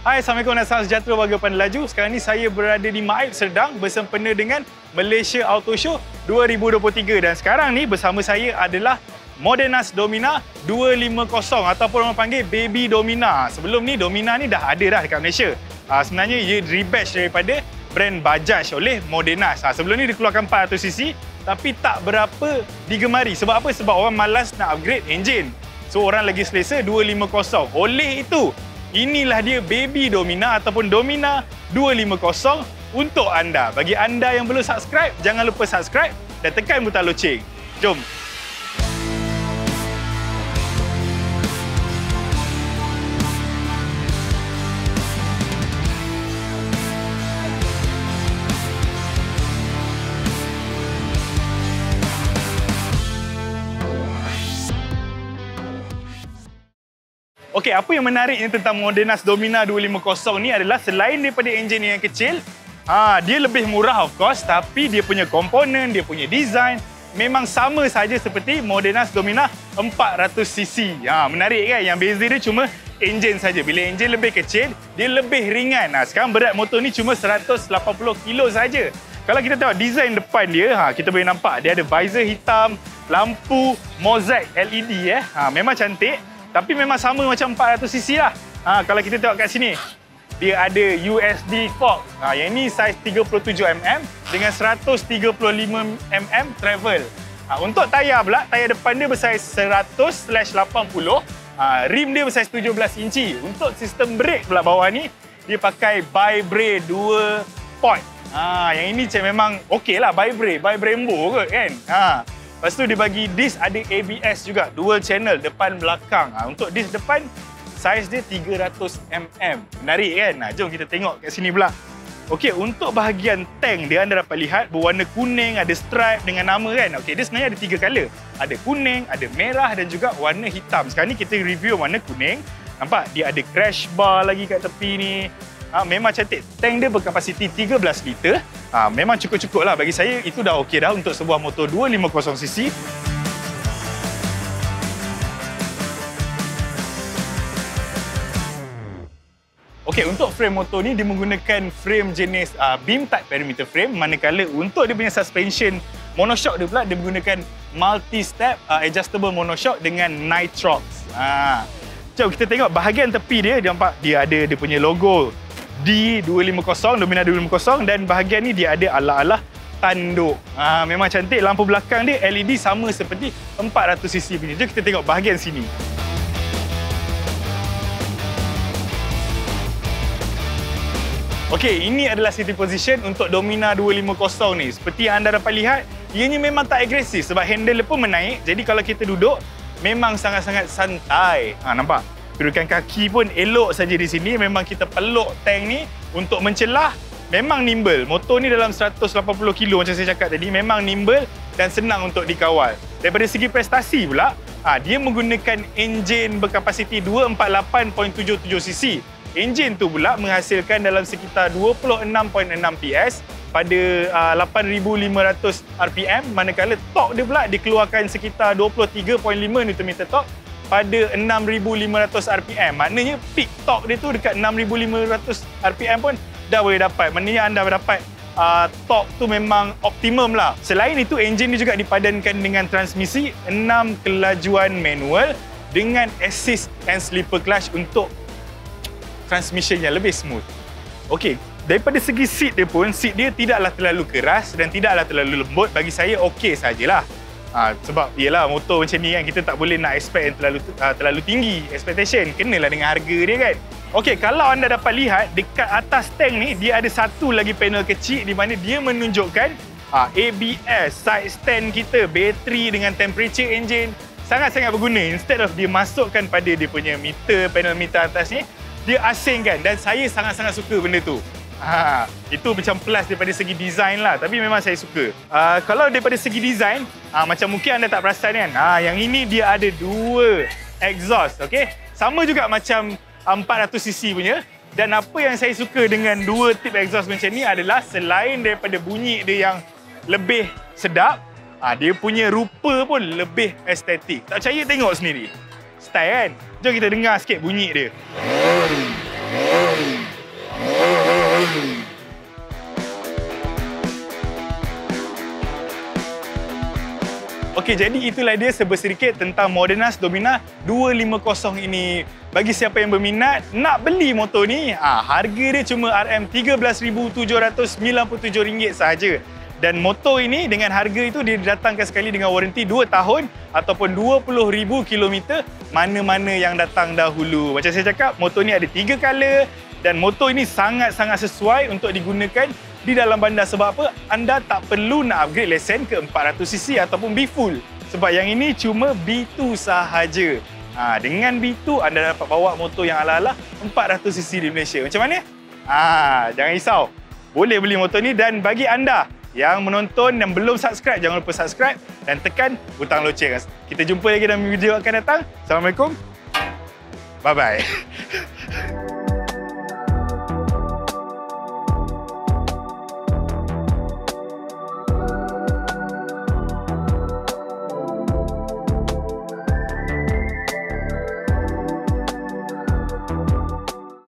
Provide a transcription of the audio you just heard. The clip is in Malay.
Hai, Assalamualaikum dan salam sejahtera warga pandai laju. Sekarang ni saya berada di Maib Serdang bersempena dengan Malaysia Auto Show 2023 dan sekarang ni bersama saya adalah Modenas Domina 250 ataupun orang panggil Baby Domina. Sebelum ni Domina ni dah ada dah dekat Malaysia. Uh, sebenarnya ia rebatch daripada brand Bajaj oleh Modenas. Uh, sebelum ni dikeluarkan 400cc tapi tak berapa digemari. Sebab apa? Sebab orang malas nak upgrade engine. So orang lagi selesa 250. Oleh itu, Inilah dia Baby Domina ataupun Domina 250 untuk anda. Bagi anda yang belum subscribe, jangan lupa subscribe dan tekan butang loceng. Jom! Okey, apa yang menariknya tentang Modenas Domina 250 ni adalah selain daripada enjin yang kecil, ha, dia lebih murah of course, tapi dia punya komponen, dia punya design memang sama saja seperti Modenas Domina 400cc. Ha, menarik kan? Yang beza dia cuma enjin saja. Bila enjin lebih kecil, dia lebih ringan. Ha, sekarang berat motor ni cuma 180 kilo saja. Kalau kita tengok design depan dia, ha, kita boleh nampak dia ada visor hitam, lampu mozaik LED eh. Ha, memang cantik. Tapi memang sama macam 400cc lah. Ha, kalau kita tengok kat sini, dia ada USD fork. Ha, yang ini saiz 37mm dengan 135mm travel. Ha, untuk tayar pula, tayar depan dia bersaiz 100/80. Ha, rim dia bersaiz 17 inci. Untuk sistem brake pula bawah ni, dia pakai Bi-Brake 2 point. Ha, yang ini cik memang okey lah, Bi-Brake. Bi-Brembo ke kan? Ha, Lepas tu dia bagi disc ada ABS juga, dual channel depan belakang. Ha, untuk disc depan, saiz dia 300mm. Menarik kan? Ha, jom kita tengok kat sini pula. Okey, untuk bahagian tank dia anda dapat lihat berwarna kuning, ada stripe dengan nama kan. Okey, dia sebenarnya ada tiga color. Ada kuning, ada merah dan juga warna hitam. Sekarang ni kita review warna kuning. Nampak? Dia ada crash bar lagi kat tepi ni. Ha, memang cantik. Tank dia berkapasiti 13 liter. Ha, memang cukup-cukup lah bagi saya itu dah okey dah untuk sebuah motor 250cc. Okey, untuk frame motor ni dia menggunakan frame jenis uh, beam type perimeter frame manakala untuk dia punya suspension monoshock dia pula dia menggunakan multi-step uh, adjustable monoshock dengan nitrox. Ha. Jom kita tengok bahagian tepi dia, dia nampak dia ada dia punya logo D250, Domina 250 dan bahagian ni dia ada ala-ala tanduk. Ha, memang cantik. Lampu belakang dia LED sama seperti 400cc punya. Jom kita tengok bahagian sini. Okey, ini adalah city position untuk Domina 250 ni. Seperti yang anda dapat lihat, ianya memang tak agresif sebab handle pun menaik. Jadi kalau kita duduk, memang sangat-sangat santai. Ha, nampak? Kedudukan kaki pun elok saja di sini. Memang kita peluk tank ni untuk mencelah. Memang nimble. Motor ni dalam 180 kilo macam saya cakap tadi. Memang nimble dan senang untuk dikawal. Daripada segi prestasi pula, ha, dia menggunakan enjin berkapasiti 248.77cc. Enjin tu pula menghasilkan dalam sekitar 26.6 PS pada uh, 8,500 RPM manakala torque dia pula dikeluarkan sekitar 23.5 Nm torque pada 6,500 RPM. Maknanya peak torque dia tu dekat 6,500 RPM pun dah boleh dapat. Maknanya anda dapat uh, torque tu memang optimum lah. Selain itu, enjin dia juga dipadankan dengan transmisi 6 kelajuan manual dengan assist and slipper clutch untuk transmission yang lebih smooth. Okey, daripada segi seat dia pun, seat dia tidaklah terlalu keras dan tidaklah terlalu lembut. Bagi saya okey sajalah. Ha, sebab ialah motor macam ni kan kita tak boleh nak expect yang terlalu uh, terlalu tinggi expectation kenalah dengan harga dia kan. Okey, kalau anda dapat lihat dekat atas tank ni dia ada satu lagi panel kecil di mana dia menunjukkan uh, ABS, side stand kita, bateri dengan temperature engine sangat-sangat berguna instead of dia masukkan pada dia punya meter, panel meter atas ni dia asingkan dan saya sangat-sangat suka benda tu. Ha, itu macam plus daripada segi design lah. Tapi memang saya suka. Uh, kalau daripada segi design, uh, macam mungkin anda tak perasan kan. Uh, yang ini dia ada dua exhaust. Okay? Sama juga macam 400cc punya. Dan apa yang saya suka dengan dua tip exhaust macam ni adalah selain daripada bunyi dia yang lebih sedap, uh, dia punya rupa pun lebih estetik. Tak percaya tengok sendiri. Style kan? Jom kita dengar sikit bunyi dia. Okey, jadi itulah dia sebersedikit tentang Modernas Domina 250 ini. Bagi siapa yang berminat nak beli motor ni, ah, harga dia cuma RM13,797 sahaja. Dan motor ini dengan harga itu dia datangkan sekali dengan waranti 2 tahun ataupun 20,000 km mana-mana yang datang dahulu. Macam saya cakap, motor ni ada 3 color, dan motor ini sangat-sangat sesuai untuk digunakan di dalam bandar. Sebab apa? Anda tak perlu nak upgrade lesen ke 400cc ataupun B full. Sebab yang ini cuma B2 sahaja. Ha, dengan B2 anda dapat bawa motor yang ala-ala 400cc di Malaysia. Macam mana? Ha, jangan risau. Boleh beli motor ni dan bagi anda yang menonton dan belum subscribe, jangan lupa subscribe dan tekan butang loceng. Kita jumpa lagi dalam video akan datang. Assalamualaikum. Bye-bye.